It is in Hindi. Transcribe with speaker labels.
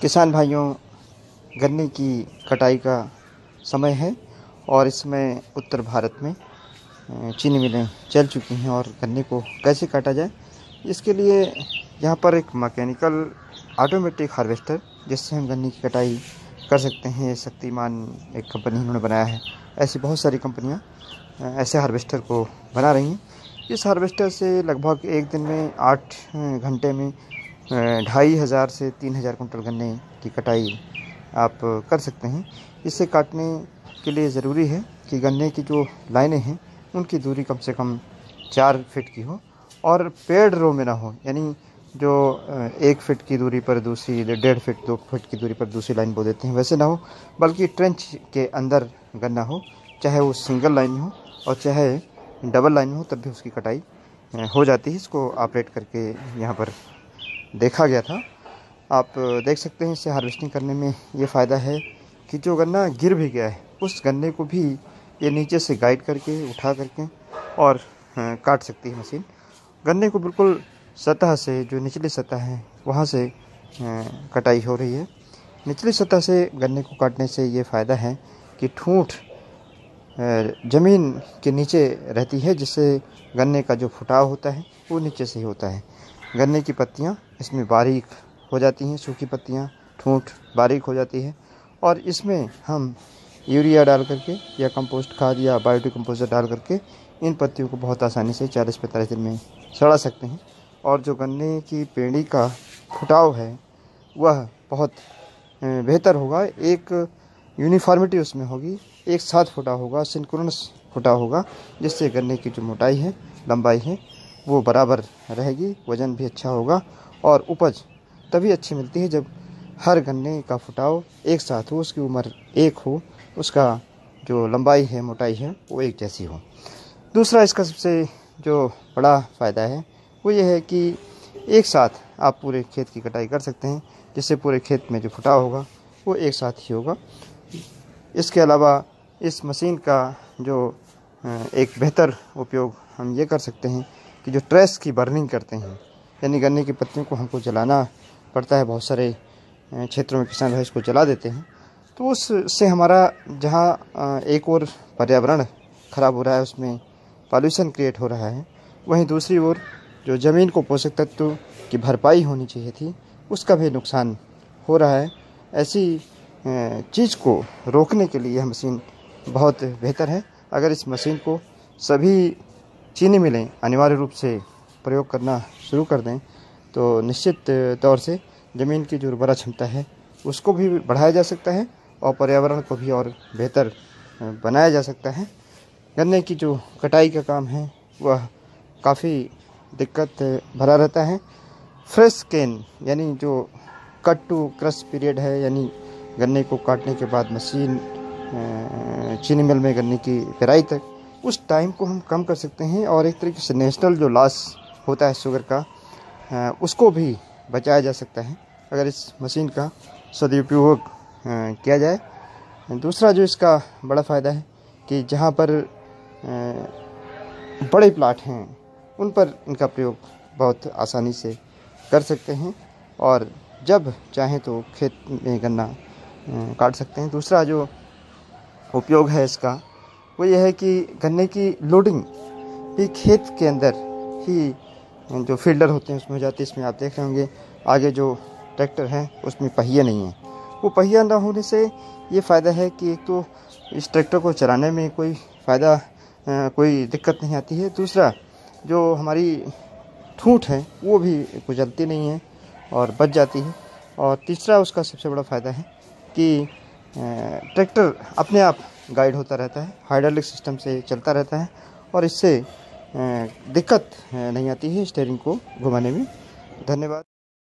Speaker 1: किसान भाइयों, गन्ने की कटाई का समय है और इसमें उत्तर भारत में चीनी मिलें चल चुकी हैं और गन्ने को कैसे काटा जाए, इसके लिए यहाँ पर एक मैकेनिकल ऑटोमेटिक हार्वेस्टर जिससे हम गन्ने की कटाई कर सकते हैं शक्तिमान एक कंपनी उन्होंने बनाया है। ऐसी बहुत सारी कंपनियाँ ऐसे हार्वेस्टर को बना रही हैं। इस हार्वेस्टर से लगभग एक दिन में आठ घंटे में ढाई हज़ार से तीन हज़ार कुंटल गन्ने की कटाई आप कर सकते हैं। इसे काटने के लिए ज़रूरी है कि गन्ने की जो लाइनें हैं, उनकी दूरी कम से कम चार फिट की हो और पेड़ रो में ना हो, यानी जो एक फिट की दूरी पर दूसरी, डेढ़ फिट, दो फिट की दूरी पर दूसरी लाइन बो देते हैं, वैसे ना हो, बल्कि ट्रेंच के अंदर गन्ना हो, चाहे वो सिंगल लाइन हो और चाहे डबल लाइन हो, तब भी उसकी कटाई हो जाती है। इसको ऑपरेट करके यहाँ पर देखा गया था। आप देख सकते हैं इसे हार्वेस्टिंग करने में ये फ़ायदा है कि जो गन्ना गिर भी गया है, उस गन्ने को भी ये नीचे से गाइड करके, उठा करके और काट सकती है मशीन। गन्ने को बिल्कुल सतह से, जो निचली सतह है, वहाँ से कटाई हो रही है। निचली सतह से गन्ने को काटने से ये फ़ायदा है कि ठूँठ ज़मीन के नीचे रहती है, जिससे गन्ने का जो फुटाव होता है, वो नीचे से ही होता है। गन्ने की पत्तियाँ, इसमें बारीक हो जाती हैं, सूखी पत्तियाँ, ठूँठ बारीक हो जाती है और इसमें हम यूरिया डाल करके या कंपोस्ट खाद या बायोटिक कंपोजर डाल करके इन पत्तियों को बहुत आसानी से चालीस पैंतालीस दिन में सड़ा सकते हैं। और जो गन्ने की पेड़ी का फुटाव है, वह बहुत बेहतर होगा। एक यूनिफॉर्मिटी उसमें होगी, एक साथ फुटा होगा सिंक्रोनस फुटा होगा, जिससे गन्ने की जो मोटाई है, लंबाई है वो बराबर रहेगी, वज़न भी अच्छा होगा और उपज तभी अच्छी मिलती है जब हर गन्ने का फुटाव एक साथ हो, उसकी उम्र एक हो, उसका जो लंबाई है, मोटाई है, वो एक जैसी हो। दूसरा इसका सबसे जो बड़ा फ़ायदा है, वो ये है कि एक साथ आप पूरे खेत की कटाई कर सकते हैं, जिससे पूरे खेत में जो फुटाव होगा, वो एक साथ ही होगा। इसके अलावा इस मशीन का जो एक बेहतर उपयोग हम ये कर सकते हैं कि जो ट्रेस की बर्निंग करते हैं, यानी गन्ने की पत्तियों को हमको जलाना पड़ता है, बहुत सारे क्षेत्रों में किसान भाई इसको जला देते हैं। तो उससे हमारा जहाँ एक और पर्यावरण ख़राब हो रहा है, उसमें पॉल्यूशन क्रिएट हो रहा है, वहीं दूसरी ओर जो ज़मीन को पोषक तत्व की भरपाई होनी चाहिए थी, उसका भी नुकसान हो रहा है। ऐसी चीज़ को रोकने के लिए यह मशीन बहुत बेहतर है। अगर इस मशीन को सभी चीनी मिलें, अनिवार्य रूप से प्रयोग करना शुरू कर दें तो निश्चित तौर से ज़मीन की जो उर्वरा क्षमता है, उसको भी बढ़ाया जा सकता है और पर्यावरण को भी और बेहतर बनाया जा सकता है। गन्ने की जो कटाई का काम है, वह काफ़ी दिक्कत भरा रहता है। फ्रेश केन, यानी जो कट टू क्रश पीरियड है, यानी गन्ने को काटने के बाद मशीन चीनी मिल में गन्ने की पेराई तक उस टाइम को हम कम कर सकते हैं और एक तरीके से नेशनल जो लॉस होता है शुगर का उसको भी बचाया जा सकता है, अगर इस मशीन का सदुपयोग किया जाए। दूसरा जो इसका बड़ा फ़ायदा है कि जहाँ पर बड़े प्लाट हैं, उन पर इनका प्रयोग बहुत आसानी से कर सकते हैं और जब चाहें तो खेत में गन्ना काट सकते हैं। दूसरा जो उपयोग है इसका वो ये है कि गन्ने की लोडिंग भी खेत के अंदर ही, जो फील्डर होते हैं, उसमें हो जाती है। इसमें आप देख रहे होंगे, आगे जो ट्रैक्टर है, उसमें पहिए नहीं है। वो पहिया ना होने से ये फ़ायदा है कि एक तो इस ट्रैक्टर को चलाने में कोई फ़ायदा कोई दिक्कत नहीं आती है। दूसरा, जो हमारी ठूँठ है, वो भी गुजरती नहीं है और बच जाती है। और तीसरा, उसका सबसे बड़ा फ़ायदा है कि ट्रैक्टर अपने आप गाइड होता रहता है हाइड्रोलिक सिस्टम से चलता रहता है और इससे दिक्कत नहीं आती है स्टेयरिंग को घुमाने में। धन्यवाद।